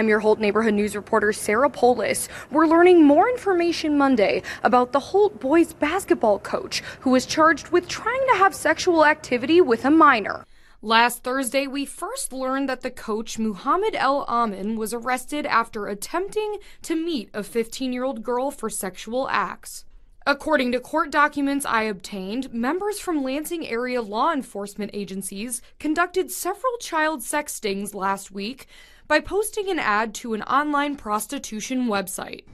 I'm your Holt neighborhood news reporter Sarah Polis. We're learning more information Monday about the Holt boys basketball coach who was charged with trying to have sexual activity with a minor. Last Thursday, we first learned that the coach, Muhammad El Amin, was arrested after attempting to meet a 15 year old girl for sexual acts. According to court documents I obtained, members from Lansing area law enforcement agencies conducted several child sex stings last week by posting an ad to an online prostitution website.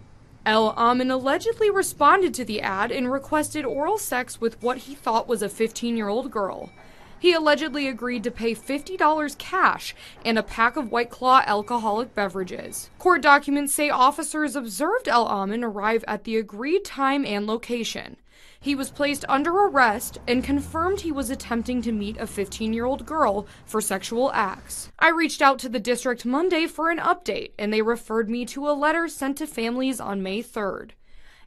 El Amin allegedly responded to the ad and requested oral sex with what he thought was a 15 year old girl. He allegedly agreed to pay $50 cash and a pack of White Claw alcoholic beverages. Court documents say officers observed El Amin arrive at the agreed time and location. He was placed under arrest and confirmed he was attempting to meet a 15 year old girl for sexual acts. I reached out to the district Monday for an update, and they referred me to a letter sent to families on May 3rd.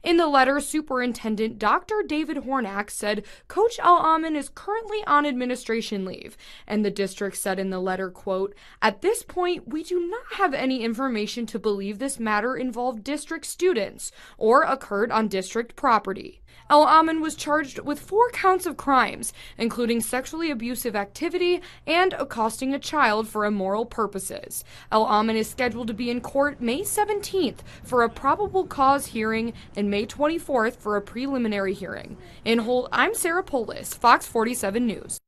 In the letter, Superintendent Dr. David Hornak said Coach El Amin is currently on administration leave, and the district said in the letter, quote, At this point, we do not have any information to believe this matter involved district students or occurred on district property. El Amin was charged with four counts of crimes, including sexually abusive activity and accosting a child for immoral purposes. El Amin is scheduled to be in court May 17th for a probable cause hearing and May 24th for a preliminary hearing. In Holt, I'm Sarah Polis, Fox 47 News.